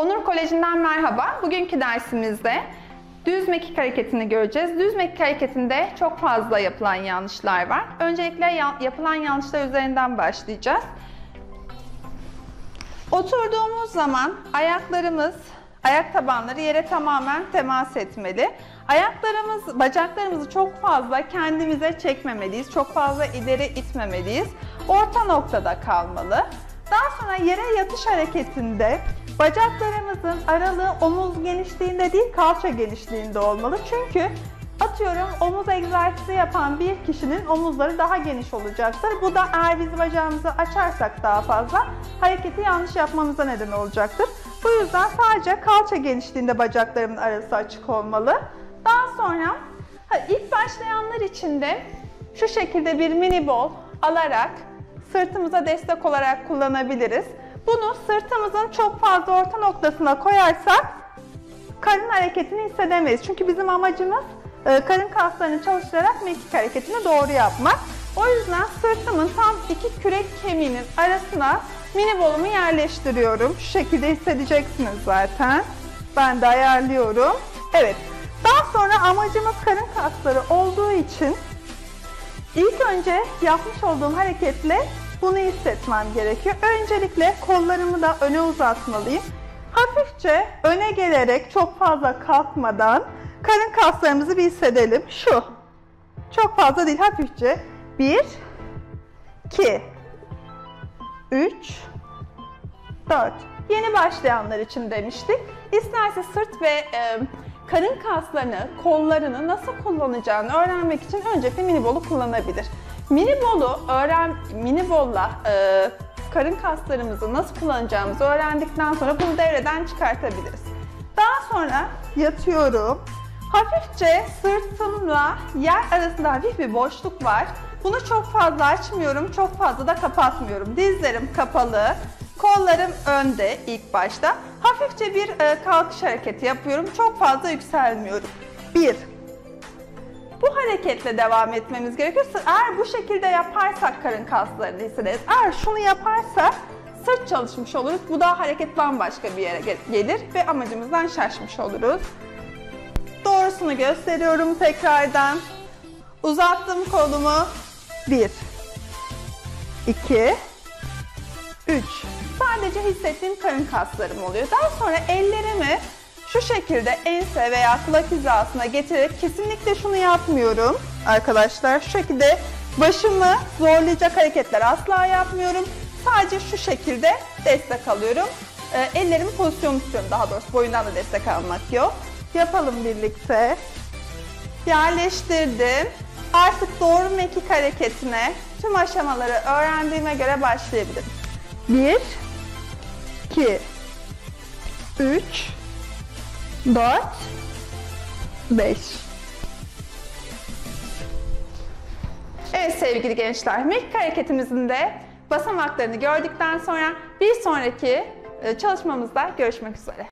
Onur Koleji'nden merhaba. Bugünkü dersimizde düz mekik hareketini göreceğiz. Düz mekik hareketinde çok fazla yapılan yanlışlar var. Öncelikle ya- yapılan yanlışlar üzerinden başlayacağız. Oturduğumuz zaman ayaklarımız, ayak tabanları yere tamamen temas etmeli. Ayaklarımız, bacaklarımızı çok fazla kendimize çekmemeliyiz. Çok fazla ileri itmemeliyiz. Orta noktada kalmalı. Daha sonra yere yatış hareketinde bacaklarımızın aralığı omuz genişliğinde değil kalça genişliğinde olmalı. Çünkü atıyorum omuz egzersizi yapan bir kişinin omuzları daha geniş olacaktır. Bu da eğer biz bacağımızı açarsak daha fazla hareketi yanlış yapmamıza neden olacaktır. Bu yüzden sadece kalça genişliğinde bacaklarımın arası açık olmalı. Daha sonra ilk başlayanlar için de şu şekilde bir mini bol alarak sırtımıza destek olarak kullanabiliriz. Bunu sırtımızın çok fazla orta noktasına koyarsak karın hareketini hissedemeyiz. Çünkü bizim amacımız e, karın kaslarını çalıştırarak mekik hareketini doğru yapmak. O yüzden sırtımın tam iki kürek kemiğinin arasına mini bolumu yerleştiriyorum. Şu şekilde hissedeceksiniz zaten. Ben de ayarlıyorum. Evet. Daha sonra amacımız karın kasları olduğu için İlk önce yapmış olduğum hareketle bunu hissetmem gerekiyor. Öncelikle kollarımı da öne uzatmalıyım. Hafifçe öne gelerek çok fazla kalkmadan karın kaslarımızı bir hissedelim. Şu. Çok fazla değil hafifçe. 1 2 3 4 Yeni başlayanlar için demiştik. İsterse sırt ve e, karın kaslarını, kollarını nasıl kullanacağını öğrenmek için önce mini bolu kullanabilir. Mini bolu öğren mini bolla e, karın kaslarımızı nasıl kullanacağımızı öğrendikten sonra bunu devreden çıkartabiliriz. Daha sonra yatıyorum. Hafifçe sırtımla yer arasında hafif bir boşluk var. Bunu çok fazla açmıyorum, çok fazla da kapatmıyorum. Dizlerim kapalı, kollarım önde ilk başta. Hafifçe bir e, kalkış hareketi yapıyorum. Çok fazla yükselmiyorum. Bir. Bu hareketle devam etmemiz gerekiyor. Eğer bu şekilde yaparsak karın kaslarını hissederiz. Eğer şunu yaparsak sırt çalışmış oluruz. Bu da hareket bambaşka bir yere gel- gelir ve amacımızdan şaşmış oluruz. Doğrusunu gösteriyorum tekrardan. Uzattım kolumu. 1 2 3 Sadece hissettiğim karın kaslarım oluyor. Daha sonra ellerimi şu şekilde ense veya kulak hizasına getirerek kesinlikle şunu yapmıyorum arkadaşlar. Şu şekilde başımı zorlayacak hareketler asla yapmıyorum. Sadece şu şekilde destek alıyorum. Ee, ellerimi pozisyon tutuyorum daha doğrusu. Boyundan da destek almak yok. Yapalım birlikte. Yerleştirdim. Artık doğru mekik hareketine tüm aşamaları öğrendiğime göre başlayabilirim. 1 2 3 4 5 Evet sevgili gençler, mekik hareketimizin de basamaklarını gördükten sonra bir sonraki e, çalışmamızda görüşmek üzere.